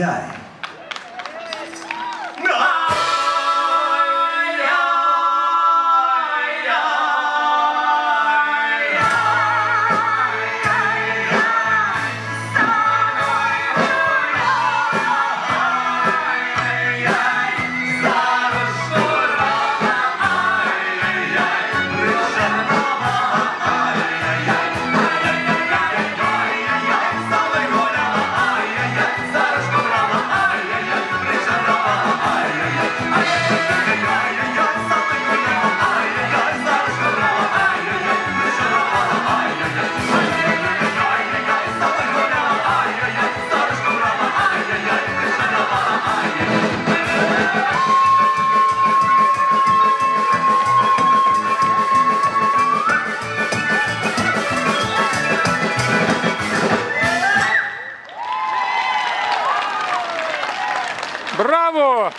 spiegare Браво!